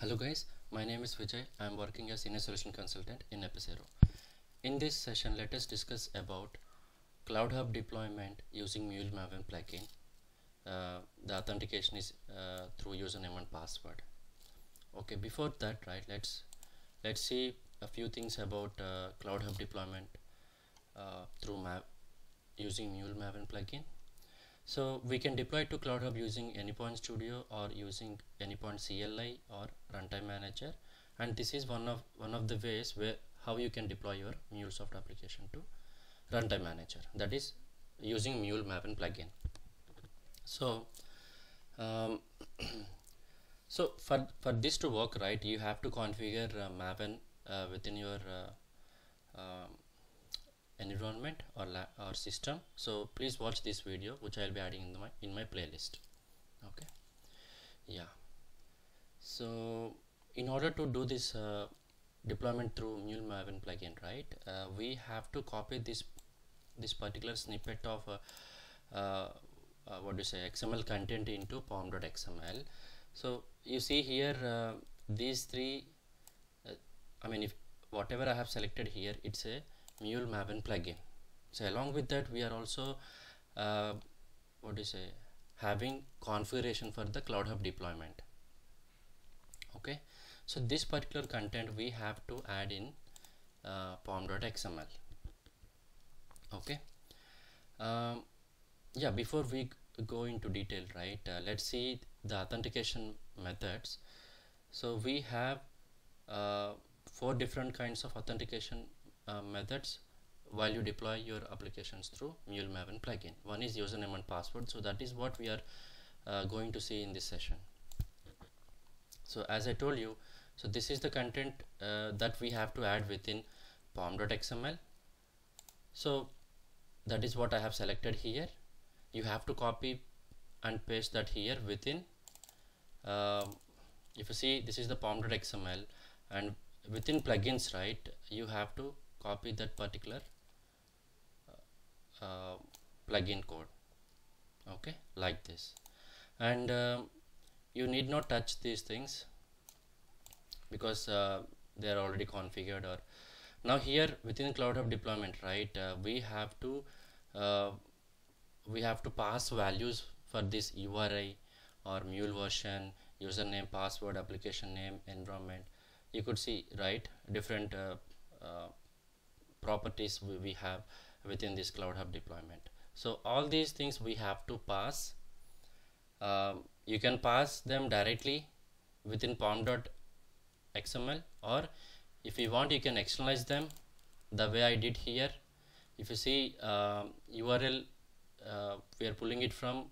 Hello guys, my name is Vijay. I am working as senior solution consultant in Epicero. In this session, let us discuss about Cloud Hub deployment using Mule Maven plugin. Uh, the authentication is uh, through username and password. Okay, before that, right? Let's let's see a few things about uh, Cloud Hub deployment uh, through Mav using Mule Maven plugin. So we can deploy to Cloud Hub using Anypoint Studio or using Anypoint CLI or Runtime Manager. And this is one of one of the ways where how you can deploy your MuleSoft application to Runtime Manager. That is using Mule Maven plugin. So um, so for for this to work right, you have to configure uh, Maven uh, within your uh, um, environment or or system. So please watch this video which i'll be adding in my in my playlist. Okay? Yeah. So in order to do this uh, deployment through mule maven plugin right uh, we have to copy this this particular snippet of uh, uh what do you say xml content into pom.xml so you see here uh, these three uh, i mean if whatever i have selected here it's a mule maven plugin. So along with that we are also uh, what do you say having configuration for the cloud hub deployment. Okay? So this particular content we have to add in uh, pom.xml okay? Um, yeah before we go into detail right uh, let's see the authentication methods. So we have uh, four different kinds of authentication uh, methods while you deploy your applications through Mule Maven plugin. One is username and password. So that is what we are uh, going to see in this session. So as I told you, so this is the content uh, that we have to add within pom.xml. So that is what I have selected here. You have to copy and paste that here within. Um, if you see, this is the pom.xml and within plugins, right, you have to copy that particular uh, uh, plugin code. Okay? Like this. And uh, you need not touch these things because uh, they are already configured or now here within cloud deployment right uh, we have to uh, we have to pass values for this URI or mule version username password application name environment. You could see right different properties we, we have within this cloud hub deployment. So all these things we have to pass. Um, you can pass them directly within pom.xml or if you want you can externalize them the way I did here. If you see URL uh, we are pulling it from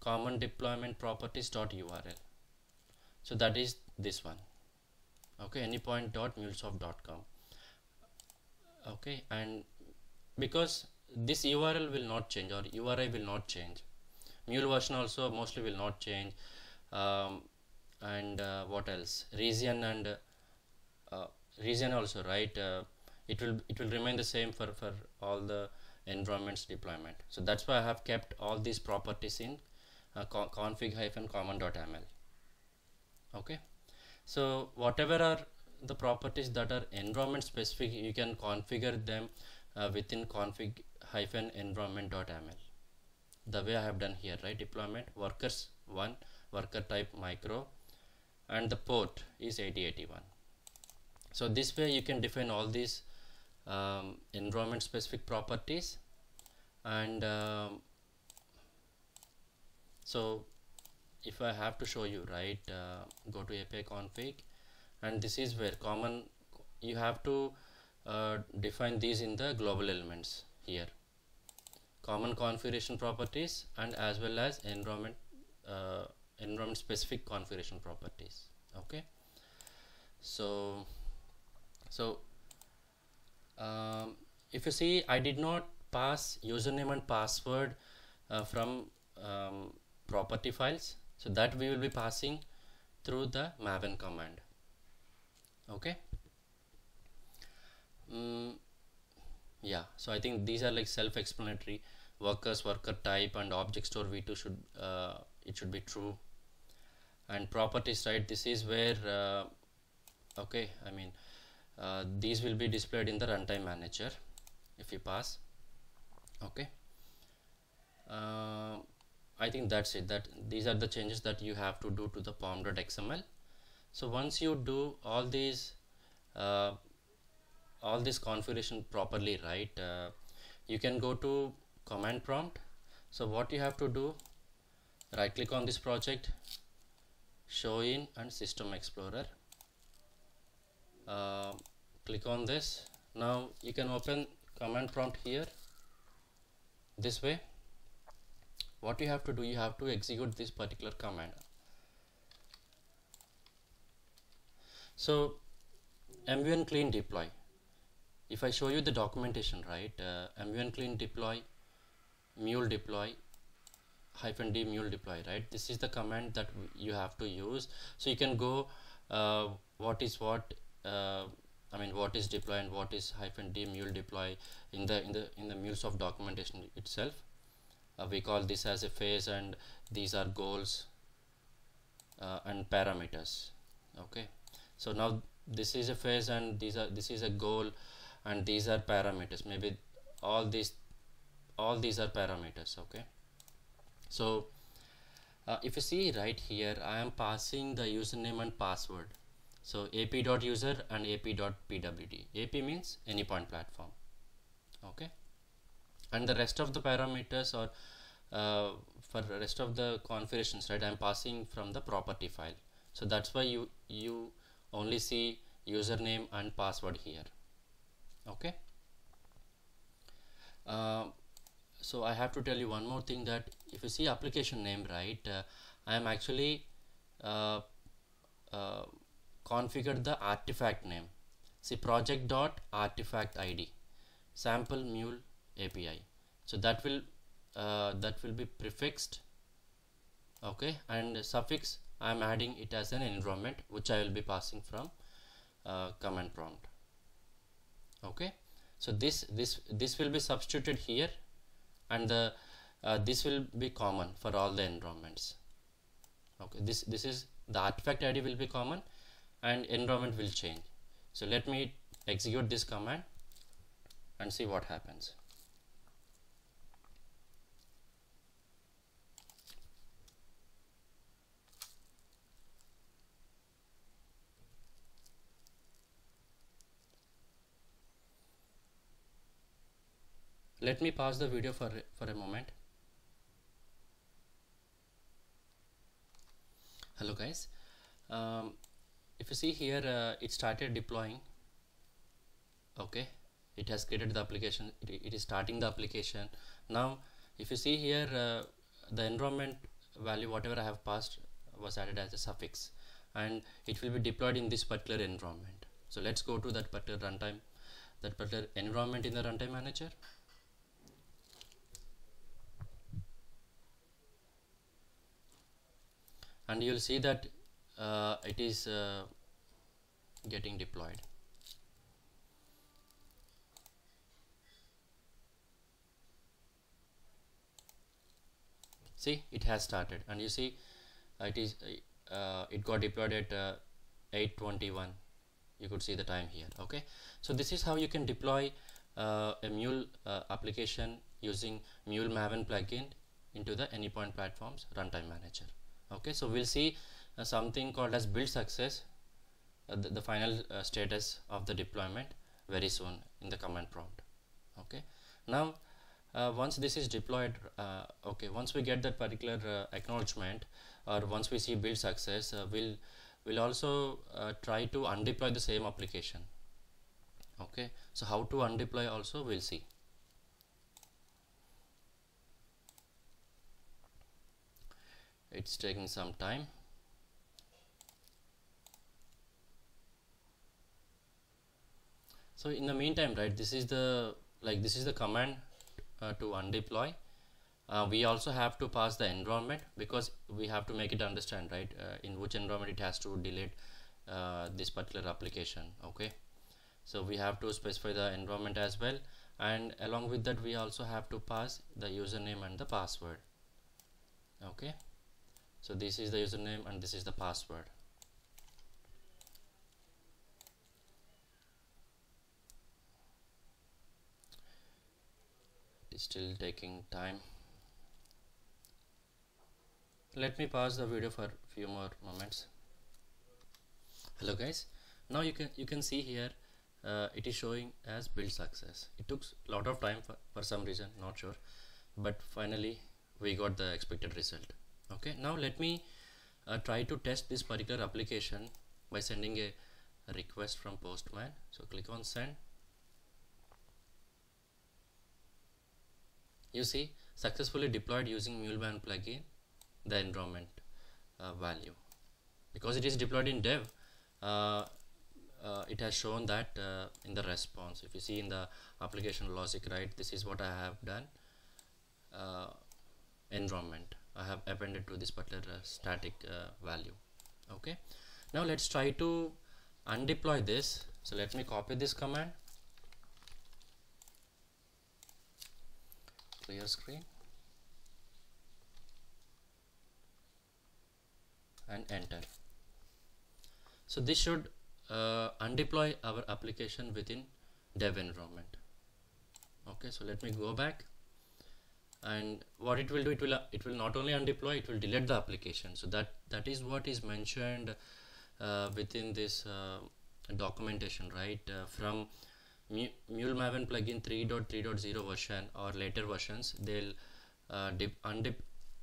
common deployment properties.url so that is this one. Okay anypoint.mulesoft.com okay and because this url will not change or uri will not change mule version also mostly will not change um, and uh, what else? Region and uh, region also right? Uh, it will it will remain the same for for all the environments deployment. So that's why i have kept all these properties in uh, config hyphen common.ml okay? So whatever are the properties that are environment specific you can configure them uh, within config hyphen environment.ml the way I have done here right? Deployment workers one worker type micro and the port is 8081 so this way you can define all these um, environment specific properties and um, so if I have to show you right uh, go to API config and this is where common you have to uh, define these in the global elements here. Common configuration properties and as well as environment uh, environment specific configuration properties okay? So so um, if you see I did not pass username and password uh, from um, property files. So that we will be passing through the maven command okay. Mm, yeah so I think these are like self-explanatory. Workers worker type and object store v2 should uh, it should be true. And properties right this is where uh, okay I mean uh, these will be displayed in the runtime manager if you pass. Okay. Uh, I think that's it. That these are the changes that you have to do to the pom.xml so once you do all these uh, all this configuration properly right uh, you can go to command prompt. So what you have to do right click on this project show in and system explorer. Uh, click on this. Now you can open command prompt here. This way. What you have to do you have to execute this particular command so mvn clean deploy. If I show you the documentation right uh, mvn clean deploy mule deploy hyphen d mule deploy right? This is the command that you have to use. So you can go uh, what is what uh, I mean what is deploy and what is hyphen d mule deploy in the in the in the MuleSoft documentation itself. Uh, we call this as a phase and these are goals uh, and parameters. Okay so now this is a phase and these are this is a goal and these are parameters. Maybe all these all these are parameters okay? So uh, if you see right here I am passing the username and password. So ap.user and ap.pwd ap means anypoint platform okay? And the rest of the parameters or uh, for the rest of the configurations right? I'm passing from the property file. So that's why you you only see username and password here. Okay? Uh, so I have to tell you one more thing that if you see application name right uh, I am actually uh, uh, configured the artifact name. See project dot artifact id sample mule API so that will uh, that will be prefixed. Okay? And suffix I am adding it as an environment which I will be passing from uh, command prompt. Okay? So this this this will be substituted here and the uh, this will be common for all the environments. Okay this this is the artifact id will be common and environment will change. So let me execute this command and see what happens let me pause the video for for a moment. Hello guys. Um, if you see here uh, it started deploying. Okay. It has created the application. It, it is starting the application. Now if you see here uh, the environment value whatever I have passed was added as a suffix. And it will be deployed in this particular environment. So let's go to that particular runtime. That particular environment in the runtime manager and you'll see that uh, it is uh, getting deployed. See it has started. And you see uh, it is uh, it got deployed at uh, 821 you could see the time here okay? So this is how you can deploy uh, a mule application using mule maven plugin into the anypoint platforms runtime manager okay so we'll see uh, something called as build success uh, the, the, final uh, status of the deployment very soon in the command prompt. Okay now uh, once this is deployed uh, okay once we get that particular uh, acknowledgement or once we see build success we'll we'll also try to undeploy the same application. Okay so how to undeploy also we'll see it's taking some time. So in the meantime right this is the like this is the command uh, to undeploy. Uh, we also have to pass the environment because we have to make it understand right uh, in which environment it has to delete uh, this particular application okay? So we have to specify the environment as well. And along with that we also have to pass the username and the password okay so this is the username and this is the password. It is still taking time. Let me pause the video for a few more moments. Hello guys. Now you can you can see here uh, it is showing as build success. It took a lot of time for, for some reason not sure. But finally we got the expected result okay now let me uh, try to test this particular application by sending a, request from postman. So click on send. You see successfully deployed using Mule Maven plugin the environment uh, value. Because it is deployed in dev uh, uh, it has shown that uh, in the response. If you see in the application logic right this is what I have done uh, environment I have appended to this particular uh, static value. Okay? Now let's try to undeploy this. So let me copy this command. Clear screen. And enter. So this should uh, undeploy our application within dev environment. Okay? So let me go back and what it will do it will it will not only undeploy it will delete the application. So that that is what is mentioned uh, within this uh, documentation right? Uh, from Mule Maven plugin 3.3.0 version or later versions they'll uh, undep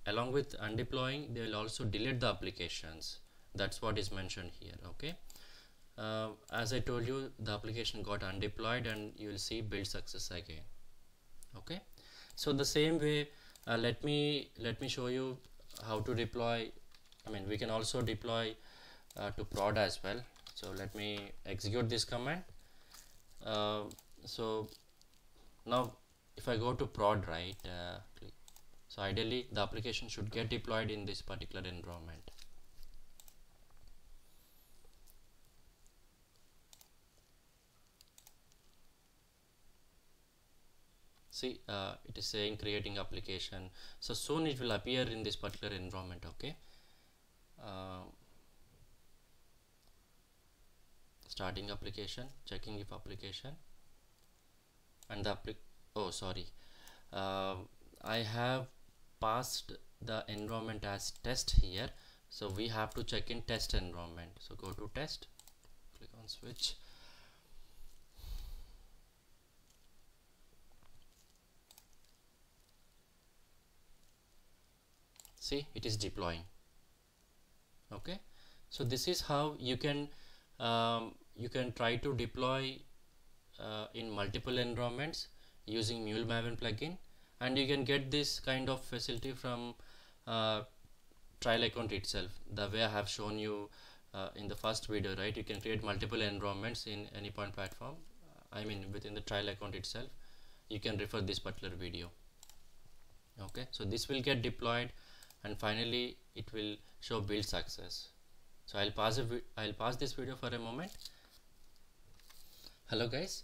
along with undeploying they will also delete the applications. That's what is mentioned here okay? Uh, as I told you the application got undeployed and you will see build success again okay so the same way uh, let me let me show you how to deploy I mean we can also deploy uh, to prod as well. So let me execute this command. Uh, so now if I go to prod right uh, so ideally the application should get deployed in this particular environment see uh, it is saying creating application. So soon it will appear in this particular environment okay? Uh, starting application checking if application and the applic oh sorry. Uh, I have passed the environment as test here. So we have to check in test environment. So go to test click on switch see it is deploying. Okay? So this is how you can um, you can try to deploy uh, in multiple environments using Mule Maven plugin. And you can get this kind of facility from uh, trial account itself the way I have shown you uh, in the first video right? You can create multiple environments in Anypoint platform I mean within the trial account itself. You can refer this particular video. Okay? So this will get deployed and finally it will show build success. So I'll pause I'll pause this video for a moment. Hello guys.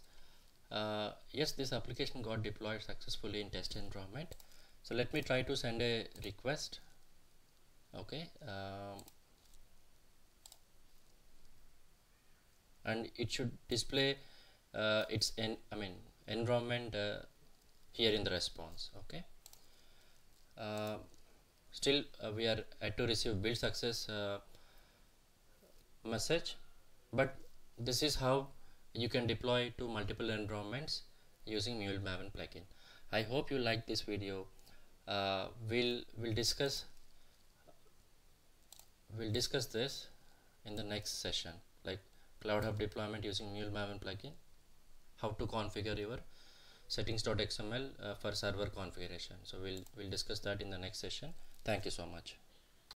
Uh, yes this application got deployed successfully in test environment. So let me try to send a request. Okay um, and it should display uh, its en I mean environment uh, here in the response. Okay. Uh, still uh, we are at to receive build success uh, message but this is how you can deploy to multiple environments using Mule Maven plugin. I hope you like this video. Uh, we'll we'll discuss we'll discuss this in the next session like Cloud Hub deployment using Mule Maven plugin, how to configure your settings.xml uh, for server configuration. So we'll we'll discuss that in the next session. Thank you so much.